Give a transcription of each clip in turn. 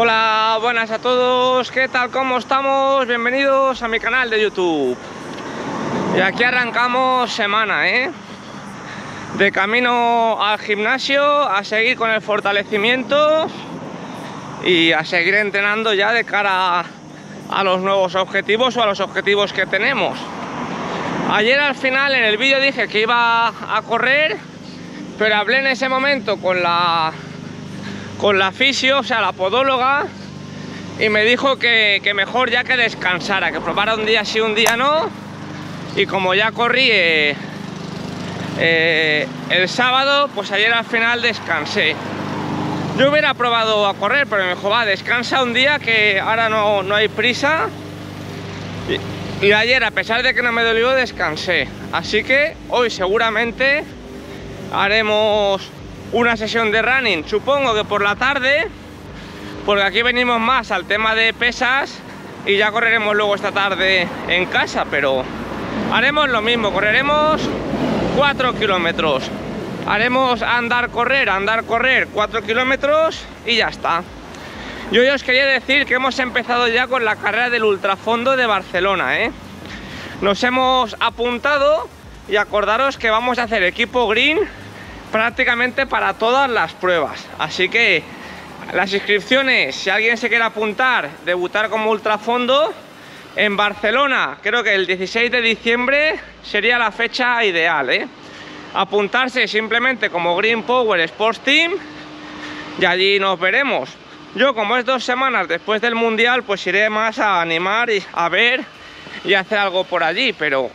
Hola, buenas a todos, ¿qué tal? ¿Cómo estamos? Bienvenidos a mi canal de YouTube. Y aquí arrancamos semana, ¿eh? De camino al gimnasio, a seguir con el fortalecimiento y a seguir entrenando ya de cara a los nuevos objetivos o a los objetivos que tenemos. Ayer al final en el vídeo dije que iba a correr, pero hablé en ese momento con la con la fisio, o sea, la podóloga, y me dijo que, mejor ya que descansara, que probara un día sí, un día no, y como ya corrí eh, eh, el sábado, pues ayer al final descansé. Yo hubiera probado a correr, pero me dijo, va, descansa un día que ahora no, no hay prisa. Y, y ayer, a pesar de que no me dolió, descansé. Así que hoy seguramente haremos una sesión de running, supongo que por la tarde, porque aquí venimos más al tema de pesas y ya correremos luego esta tarde en casa, pero haremos lo mismo, correremos 4 kilómetros. Haremos andar, correr, andar, correr 4 kilómetros y ya está. Yo ya os quería decir que hemos empezado ya con la carrera del ultrafondo de Barcelona, ¿eh? Nos hemos apuntado y acordaros que vamos a hacer equipo green prácticamente para todas las pruebas. Así que las inscripciones, si alguien se quiere apuntar, debutar como ultrafondo, en Barcelona, creo que el 16 de diciembre sería la fecha ideal, ¿eh? Apuntarse simplemente como Green Power Sports Team y allí nos veremos. Yo como es dos semanas después del Mundial, pues iré más a animar y a ver y hacer algo por allí, pero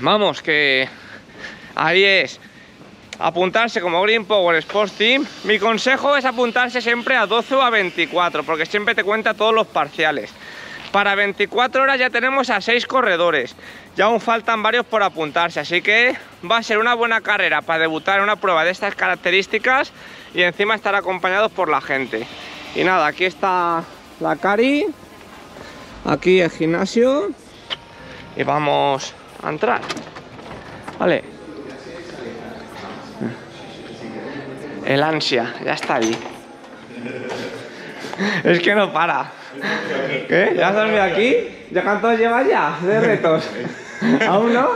vamos, que ahí es apuntarse como Green Power Sports Team. Mi consejo es apuntarse siempre a 12 o a 24, porque siempre te cuenta todos los parciales. Para 24 horas ya tenemos a 6 corredores, ya aún faltan varios por apuntarse, así que va a ser una buena carrera para debutar en una prueba de estas características y encima estar acompañados por la gente. Y nada, aquí está la Cari, aquí el gimnasio y vamos a entrar. Vale. El ansia, ya está ahí. Es que no para. ¿Qué? ¿Ya has dormido aquí? ¿Ya cuántos llevas ya de retos? ¿Aún no?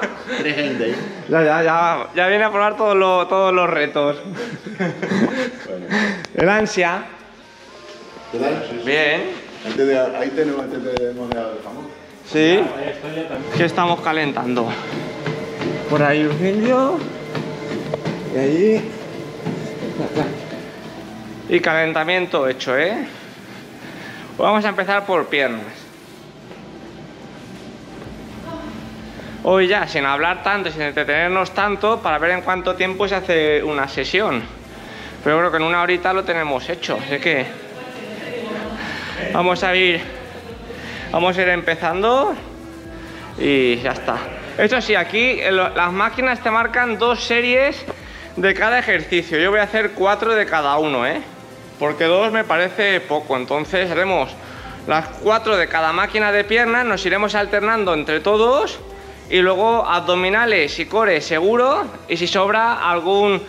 Ya, ya, ya, ya viene a probar todos los, todos los retos. El ansia. Bien. ahí tenemos antes de del jamón. Sí. Que estamos calentando. Por ahí Virgilio. Y allí. Y calentamiento hecho, ¿eh? Vamos a empezar por piernas. Hoy ya, sin hablar tanto, sin entretenernos tanto, para ver en cuánto tiempo se hace una sesión. Pero creo que en una horita lo tenemos hecho, así que vamos a ir, vamos a ir empezando y ya está. Eso sí, aquí las máquinas te marcan dos series de cada ejercicio. Yo voy a hacer cuatro de cada uno, ¿eh? Porque dos me parece poco. Entonces haremos las cuatro de cada máquina de piernas, nos iremos alternando entre todos y luego abdominales y core seguro y si sobra algún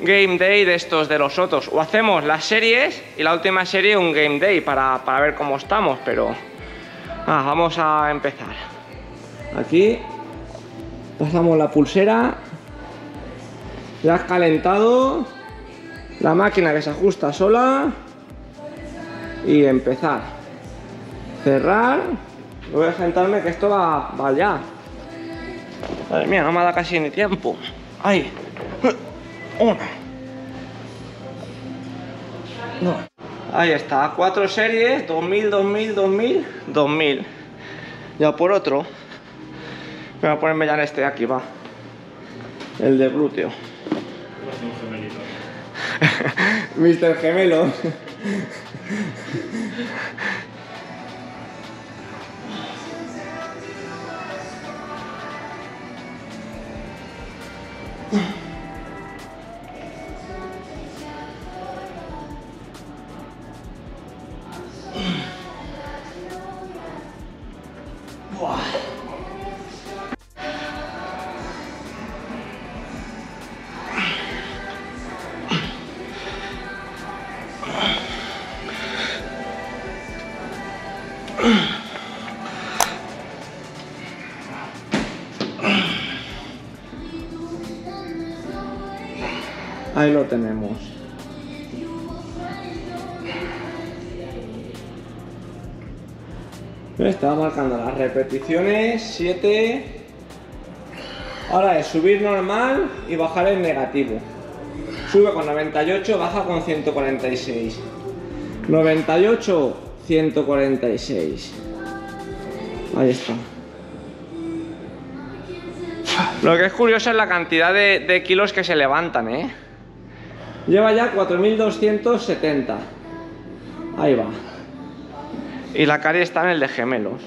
game day de estos de los otros. O hacemos las series y la última serie un game day para, para ver cómo estamos, pero ah, vamos a empezar. Aquí pasamos la pulsera ya has calentado la máquina que se ajusta sola y empezar. Cerrar. Voy a sentarme que esto va, va ya. Madre mía, no me da casi ni tiempo. Ahí. Una. No. Ahí está, cuatro series, 2000, 2000, 2000, 2000. Ya por otro. Voy a ponerme ya en este de aquí, va. El de glúteo. Mr. Gemelo. Ahí lo tenemos. Estaba marcando las repeticiones, 7. Ahora es subir normal y bajar en negativo. Sube con 98, baja con 146. 98, 146. Ahí está. Lo que es curioso es la cantidad de, de kilos que se levantan, ¿eh? Lleva ya 4.270. Ahí va. Y la carie está en el de gemelos.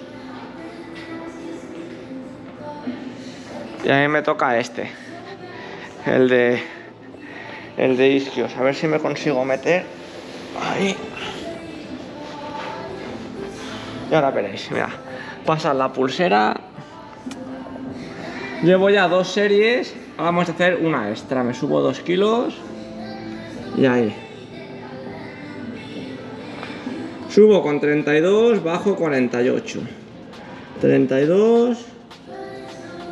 Y a mí me toca este. El de... El de isquios. A ver si me consigo meter. Ahí. Y ahora veréis, mira. Pasa la pulsera. Llevo ya dos series. Vamos a hacer una extra. Me subo dos kilos. Y ahí. Subo con 32, bajo 48. 32,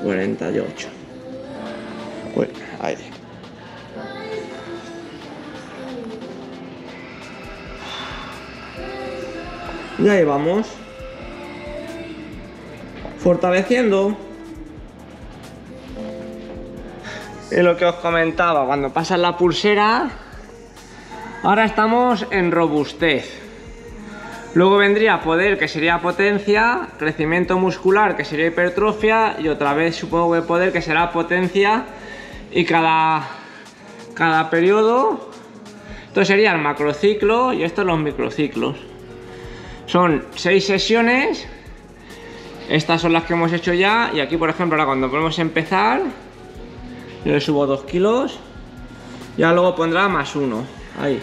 48. Bueno, ahí. Y ahí vamos. Fortaleciendo. Y lo que os comentaba, cuando pasas la pulsera, ahora estamos en robustez. Luego vendría poder, que sería potencia, crecimiento muscular, que sería hipertrofia, y otra vez supongo que poder, que será potencia, y cada, cada periodo, esto sería el macrociclo y estos los microciclos. Son seis sesiones, estas son las que hemos hecho ya, y aquí por ejemplo ahora cuando podemos empezar, yo le subo dos kilos, ya luego pondrá más uno, ahí.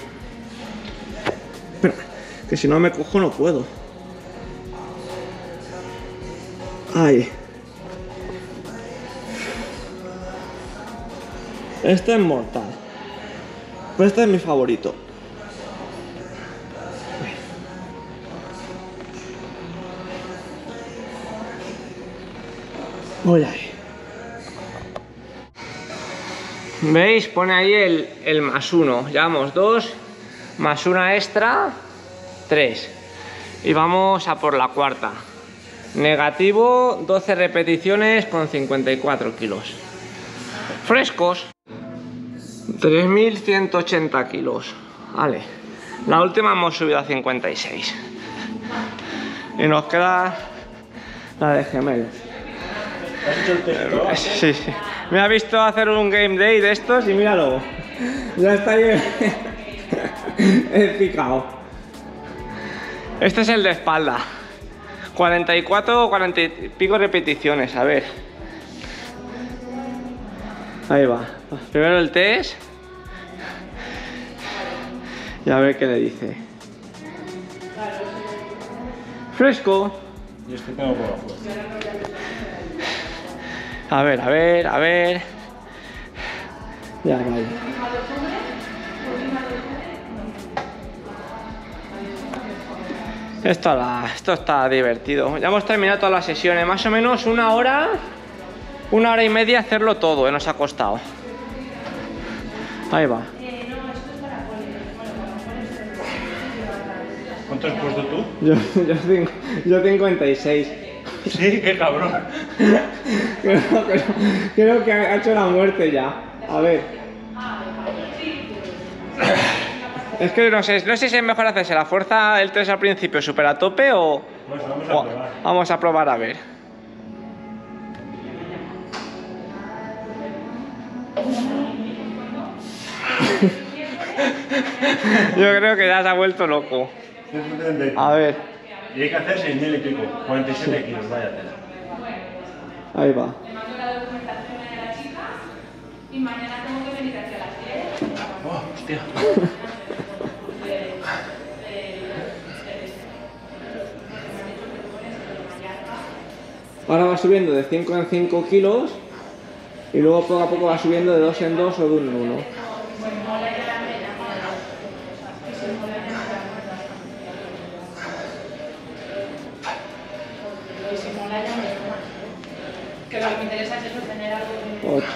Que si no me cojo no puedo. Ahí. Este es mortal. Pero este es mi favorito. Voy ahí. ¿Veis? Pone ahí el, el más uno. Llevamos dos, más una extra 3. Y vamos a por la cuarta. Negativo, 12 repeticiones con 54 kilos. Frescos, 3.180 kilos. Vale. La última hemos subido a 56. Y nos queda la de gemelos. ¿Has test? Sí, sí. Me ha visto hacer un game day de estos y míralo. Ya está ahí el picado. Este es el de espalda. 44 o 40 y pico repeticiones, a ver. Ahí va. Primero el test. Y a ver qué le dice. Fresco. Y este tengo por. A ver, a ver, a ver. Ya, vale. Esto, la- esto está divertido. Ya hemos terminado todas las sesiones. Más o menos una hora, una hora y media hacerlo todo, eh, nos ha costado. Ahí va. ¿Cuánto has puesto tú? Yo, yo, cinco- yo 56. Sí, qué cabrón. Creo, creo- creo que ha hecho la muerte ya. A ver. Es que no sé, no sé si es mejor hacerse la fuerza el 3 al principio súper a tope o... Pues vamos o- a probar. Vamos a probar a ver. Yo creo que ya se ha vuelto loco. 130. A ver, Y hay que hacer 6.000 y pico. 47 kilos, vaya tela. ahí va. Le mando la documentación a la chica y mañana tengo que venir aquí a las 10. Oh, hostia. Ahora va subiendo de 5 en 5 kilos y luego poco a poco va subiendo de 2 en 2 o de 1 en 1. Y si mola ya me llama. Que lo que me interesa es eso, tener algo de... 8.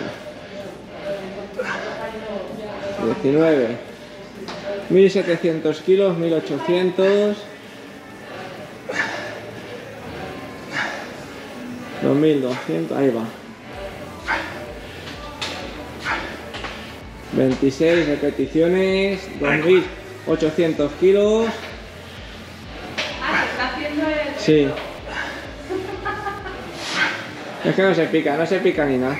19. 1700 kilos, 1800. 2200, ahí va. 26 repeticiones, 2800 kilos. Ah, se está haciendo el... Sí. Es que no se pica, no se pica ni nada.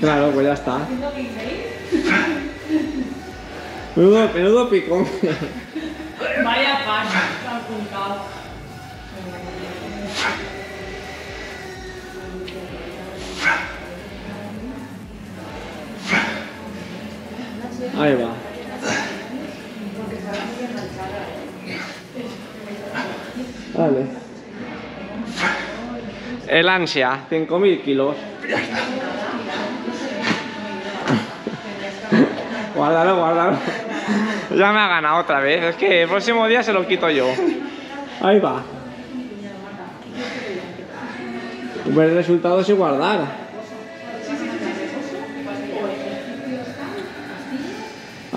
Claro, pues ya está. Menudo, menudo picón. Vaya Ahí va. Vale. El ansia, 5.000 kilos. guárdalo, guárdalo. Ya me ha ganado otra vez. Es que el próximo día se lo quito yo. Ahí va. Ver resultados y guardar.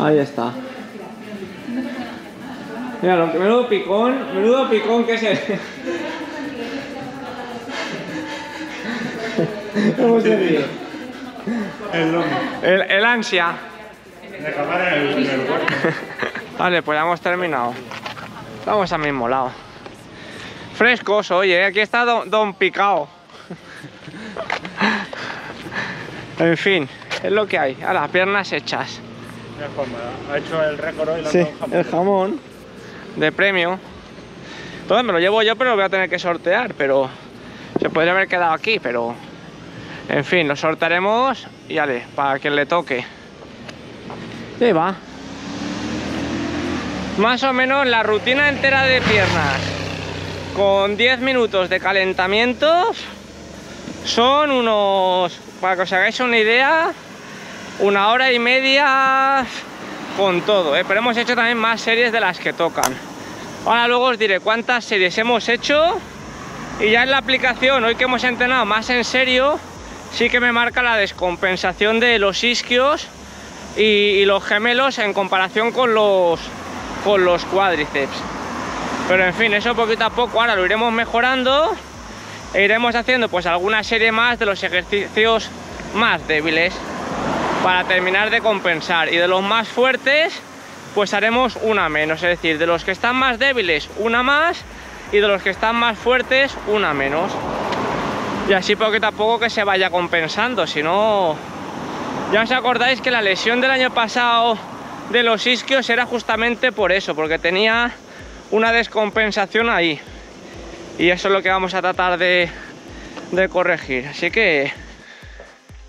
Ahí está. Mira, lo que menudo picón, menudo picón que es el... ¿Cómo se ríe? El lomo. El, el ansia. Acabar el, el. Vale, pues ya hemos terminado. Vamos al mismo lado. Frescos, oye, aquí está Don, don Picao. En fin, es lo que hay. A las piernas hechas. Juanma, Ha hecho el récord hoy. Sí, jamón. el jamón de premio. Entonces me lo llevo yo, pero lo voy a tener que sortear. Pero se podría haber quedado aquí, pero en fin, lo sortearemos y vale, para quien le toque. Ahí va. Más o menos la rutina entera de piernas con 10 minutos de calentamiento son unos, para que os hagáis una idea, una hora y media con todo, ¿eh? pero hemos hecho también más series de las que tocan. Ahora luego os diré cuántas series hemos hecho y ya en la aplicación, hoy que hemos entrenado más en serio, sí que me marca la descompensación de los isquios y, los gemelos en comparación con los, con los cuádriceps. Pero en fin, eso poquito a poco ahora lo iremos mejorando e iremos haciendo pues alguna serie más de los ejercicios más débiles para terminar de compensar y de los más fuertes pues haremos una menos, es decir, de los que están más débiles una más y de los que están más fuertes una menos. Y así poquito a poco que se vaya compensando, si no... Ya os acordáis que la lesión del año pasado de los isquios era justamente por eso, porque tenía una descompensación ahí. Y eso es lo que vamos a tratar de, de corregir. Así que...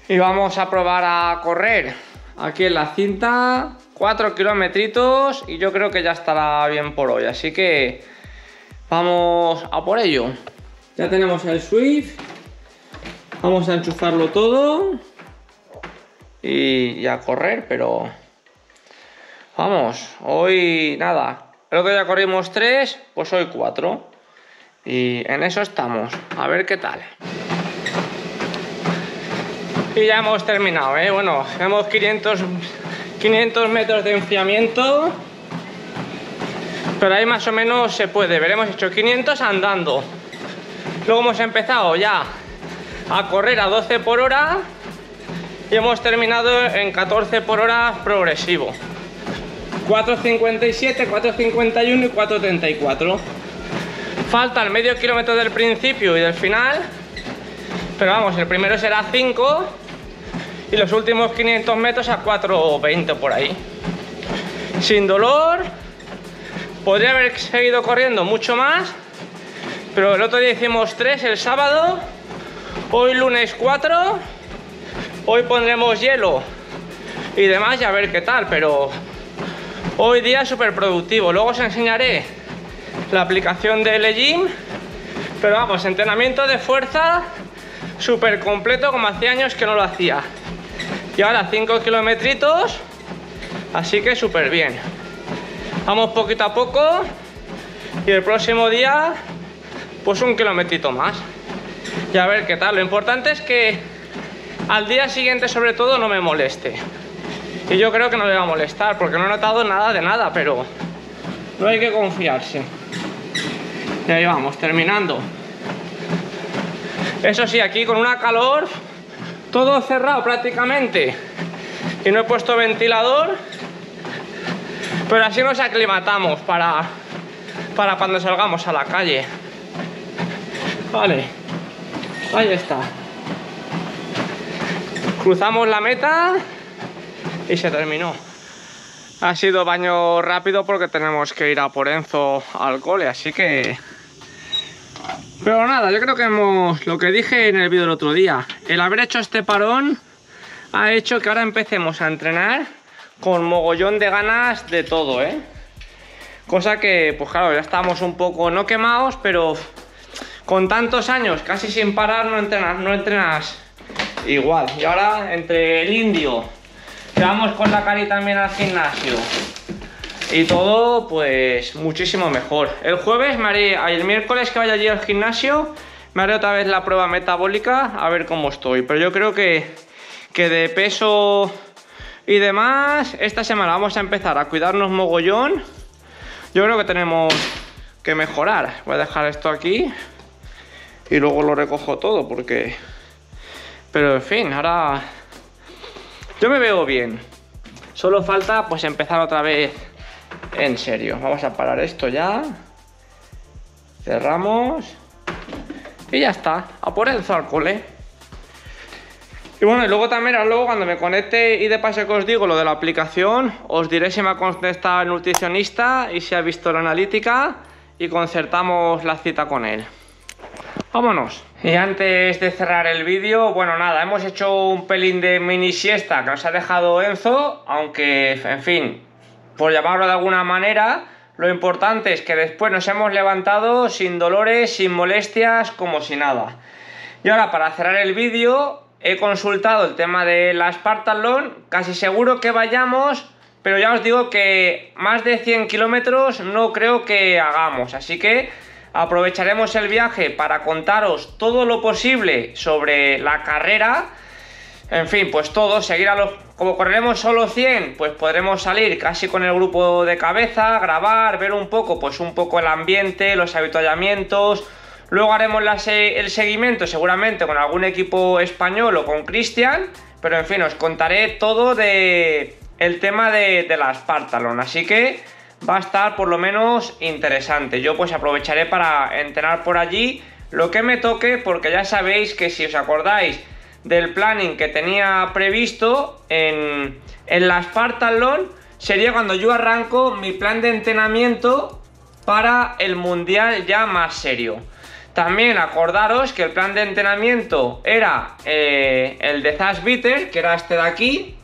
Y vamos a probar a correr aquí en la cinta 4 kilometritos y yo creo que ya estará bien por hoy. Así que vamos a por ello. Ya tenemos el Swift. Vamos a enchufarlo todo y, a correr, pero vamos, hoy nada. El otro día corrimos 3, pues hoy 4. Y en eso estamos. A ver qué tal. Y ya hemos terminado, ¿eh? Bueno, tenemos 500, 500 metros de enfriamiento. Pero ahí más o menos se puede. Veremos hecho 500 andando. Luego hemos empezado ya a correr a 12 por hora. Y hemos terminado en 14 por hora progresivo. 4.57, 4.51 y 4.34. Falta el medio kilómetro del principio y del final. Pero vamos, el primero será 5 y los últimos 500 metros a 4.20 por ahí. Sin dolor. Podría haber seguido corriendo mucho más. Pero el otro día hicimos 3 el sábado. Hoy lunes 4. Hoy pondremos hielo y demás y a ver qué tal. Pero hoy día súper productivo. Luego os enseñaré la aplicación de Legim. Pero vamos, entrenamiento de fuerza súper completo como hacía años que no lo hacía. Y ahora 5 kilometritos, así que súper bien. Vamos poquito a poco y el próximo día pues un kilometrito más. y a ver qué tal. Lo importante es que al día siguiente sobre todo no me moleste. Y yo creo que no le va a molestar porque no he notado nada de nada, pero no hay que confiarse. Y ahí vamos, terminando. Eso sí, aquí con una calor, todo cerrado prácticamente. Y no he puesto ventilador, pero así nos aclimatamos para, para cuando salgamos a la calle. Vale, ahí está. Cruzamos la meta y se terminó. Ha sido baño rápido porque tenemos que ir a por Enzo al cole, así que... Pero nada, yo creo que hemos... Lo que dije en el vídeo del otro día, el haber hecho este parón ha hecho que ahora empecemos a entrenar con mogollón de ganas de todo, ¿eh? Cosa que, pues claro, ya estamos un poco, no quemados, pero con tantos años casi sin parar no entrenas, no entrenas igual. Y ahora entre el indio, que vamos con la cari también al gimnasio y todo, pues muchísimo mejor. El jueves me haré, el miércoles que vaya allí al gimnasio, me haré otra vez la prueba metabólica a ver cómo estoy. Pero yo creo que, que de peso y demás, esta semana vamos a empezar a cuidarnos mogollón. Yo creo que tenemos que mejorar. Voy a dejar esto aquí y luego lo recojo todo porque... Pero en fin, ahora yo me veo bien. Solo falta pues empezar otra vez en serio. Vamos a parar esto ya. Cerramos. Y ya está. A por el cole. Y bueno, y luego también, luego cuando me conecte y de paso que os digo lo de la aplicación, os diré si me ha contestado el nutricionista y si ha visto la analítica y concertamos la cita con él. Vámonos. Y antes de cerrar el vídeo, bueno, nada, hemos hecho un pelín de mini siesta que nos ha dejado Enzo, aunque, en fin, por llamarlo de alguna manera, lo importante es que después nos hemos levantado sin dolores, sin molestias, como si nada. Y ahora, para cerrar el vídeo, he consultado el tema de la Spartan casi seguro que vayamos, pero ya os digo que más de 100 kilómetros no creo que hagamos, así que aprovecharemos el viaje para contaros todo lo posible sobre la carrera. En fin, pues todo, seguir a los... Como correremos solo 100, pues podremos salir casi con el grupo de cabeza, grabar, ver un poco, pues un poco el ambiente, los habituallamientos. Luego haremos el seguimiento seguramente con algún equipo español o con Cristian. Pero en fin, os contaré todo de el tema de, de la Spartalon. Así que va a estar por lo menos interesante. Yo pues aprovecharé para entrenar por allí lo que me toque porque ya sabéis que si os acordáis del planning que tenía previsto en, en la Spartan sería cuando yo arranco mi plan de entrenamiento para el mundial ya más serio. También acordaros que el plan de entrenamiento era eh, el de Zash Bitter, que era este de aquí,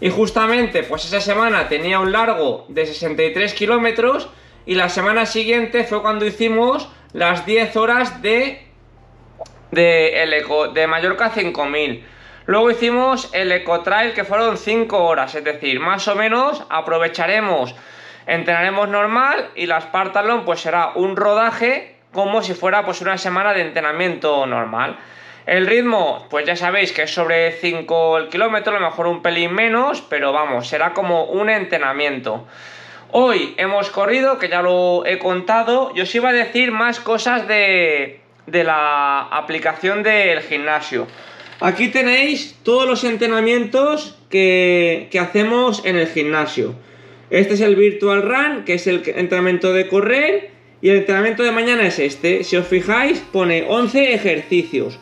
y justamente, pues esa semana tenía un largo de 63 kilómetros y la semana siguiente fue cuando hicimos las 10 horas de, de, el eco, de Mallorca 5000. Luego hicimos el Ecotrail que fueron 5 horas, es decir, más o menos aprovecharemos, entrenaremos normal y la Spartalon pues será un rodaje como si fuera pues una semana de entrenamiento normal. El ritmo, pues ya sabéis que es sobre 5 el kilómetro, a lo mejor un pelín menos, pero vamos, será como un entrenamiento. Hoy hemos corrido, que ya lo he contado, yo os iba a decir más cosas de, de la aplicación del gimnasio. Aquí tenéis todos los entrenamientos que, que hacemos en el gimnasio. Este es el Virtual Run, que es el entrenamiento de correr, y el entrenamiento de mañana es este. Si os fijáis, pone 11 ejercicios.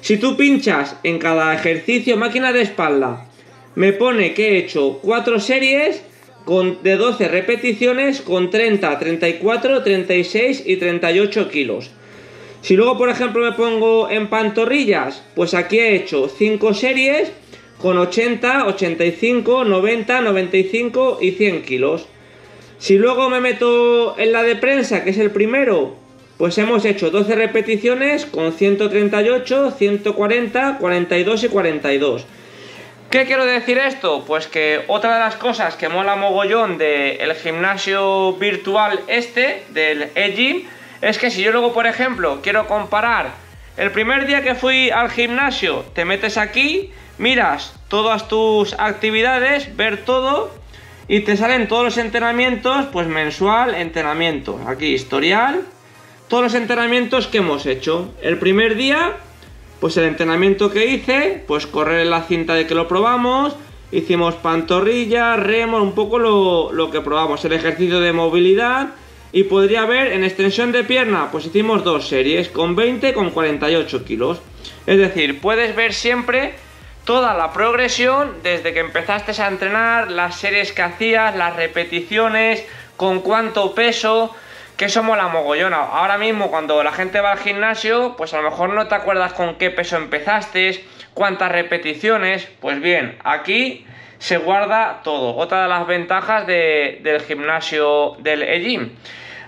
Si tú pinchas en cada ejercicio máquina de espalda, me pone que he hecho 4 series con, de 12 repeticiones con 30, 34, 36 y 38 kilos. Si luego, por ejemplo, me pongo en pantorrillas, pues aquí he hecho 5 series con 80, 85, 90, 95 y 100 kilos. Si luego me meto en la de prensa, que es el primero, pues hemos hecho 12 repeticiones con 138, 140, 42 y 42. ¿Qué quiero decir esto? Pues que otra de las cosas que mola mogollón del gimnasio virtual este, del e-gym, es que si yo luego, por ejemplo, quiero comparar el primer día que fui al gimnasio, te metes aquí, miras todas tus actividades, ver todo y te salen todos los entrenamientos, pues mensual, entrenamiento. Aquí historial, todos los entrenamientos que hemos hecho. El primer día, pues el entrenamiento que hice, pues correr la cinta de que lo probamos, hicimos pantorrilla, remo, un poco lo, lo que probamos, el ejercicio de movilidad y podría haber en extensión de pierna, pues hicimos dos series, con 20 con 48 kilos. Es decir, puedes ver siempre toda la progresión desde que empezaste a entrenar, las series que hacías, las repeticiones, con cuánto peso, que somos la mogollona. Ahora mismo cuando la gente va al gimnasio, pues a lo mejor no te acuerdas con qué peso empezaste, cuántas repeticiones, pues bien, aquí se guarda todo. Otra de las ventajas del gimnasio del e-gym.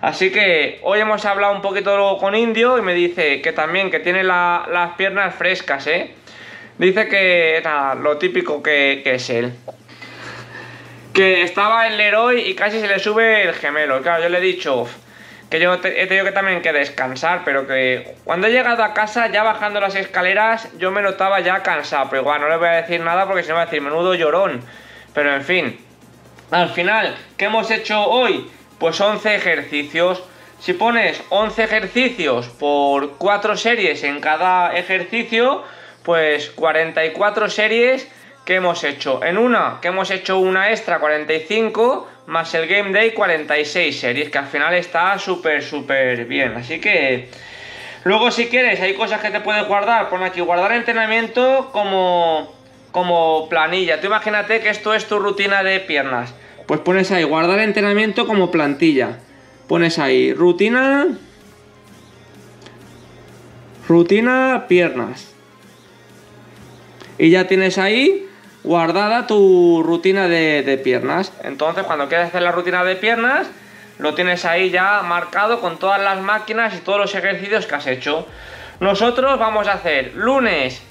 Así que hoy hemos hablado un poquito con Indio y me dice que también que tiene las piernas frescas, ¿eh? Dice que nada, lo típico que, es él. Que estaba en Leroy y casi se le sube el gemelo. Claro, yo le he dicho que yo he tenido que también que descansar, pero que cuando he llegado a casa, ya bajando las escaleras, yo me notaba ya cansado. Pero igual no le voy a decir nada porque se me va a decir menudo llorón. Pero en fin, al final, ¿qué hemos hecho hoy? Pues 11 ejercicios. Si pones 11 ejercicios por 4 series en cada ejercicio, pues 44 series que hemos hecho. En una, que hemos hecho una extra 45, más el Game Day 46 series, que al final está súper, súper bien. Así que... Luego si quieres, hay cosas que te puedes guardar. Pon aquí, guardar entrenamiento como, como planilla. Tú imagínate que esto es tu rutina de piernas. Pues pones ahí, guardar entrenamiento como plantilla. Pones ahí, rutina... Rutina piernas y ya tienes ahí guardada tu rutina de, piernas. Entonces cuando quieres hacer la rutina de piernas, lo tienes ahí ya marcado con todas las máquinas y todos los ejercicios que has hecho. Nosotros vamos a hacer lunes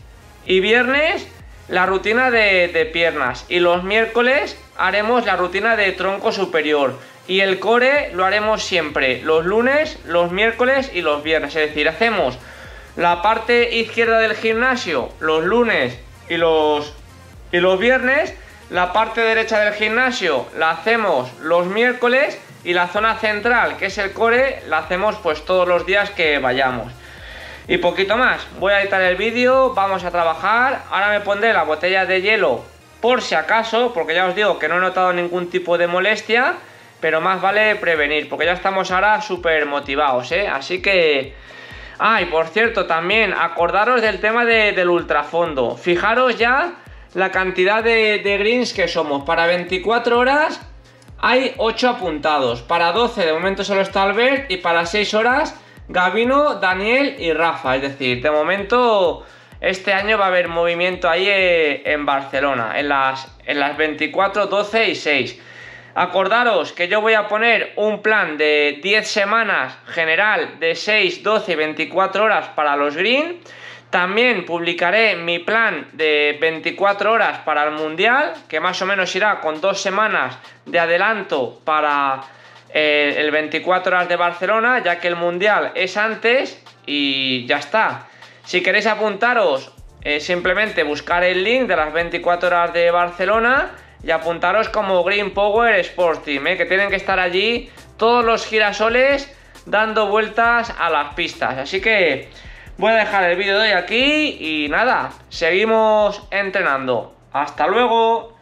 y viernes la rutina de, de, piernas y los miércoles haremos la rutina de tronco superior y el core lo haremos siempre los lunes, los miércoles y los viernes. Es decir, hacemos la parte izquierda del gimnasio los lunes y los, y los viernes. La parte derecha del gimnasio la hacemos los miércoles y la zona central, que es el core, la hacemos pues todos los días que vayamos. Y poquito más, voy a editar el vídeo, vamos a trabajar, ahora me pondré la botella de hielo por si acaso, porque ya os digo que no he notado ningún tipo de molestia, pero más vale prevenir, porque ya estamos ahora súper motivados, ¿eh? Así que Ah, y por cierto, también acordaros del tema del ultrafondo. Fijaros ya la cantidad de, greens que somos. Para 24 horas hay 8 apuntados. Para 12 de momento solo está Albert y para 6 horas Gabino, Daniel y Rafa. Es decir, de momento este año va a haber movimiento ahí eh, en Barcelona, en las, en las 24, 12 y 6. Acordaros que yo voy a poner un plan de 10 semanas general de 6, 12 y 24 horas para los green. También publicaré mi plan de 24 horas para el mundial, que más o menos irá con dos semanas de adelanto para eh, el 24 horas de Barcelona, ya que el mundial es antes y ya está. Si queréis apuntaros, eh, simplemente buscar el link de las 24 horas de Barcelona y apuntaros como Green Power Sports Team, ¿eh? que tienen que estar allí todos los girasoles dando vueltas a las pistas. Así que voy a dejar el vídeo de hoy aquí y nada, seguimos entrenando. ¡Hasta luego!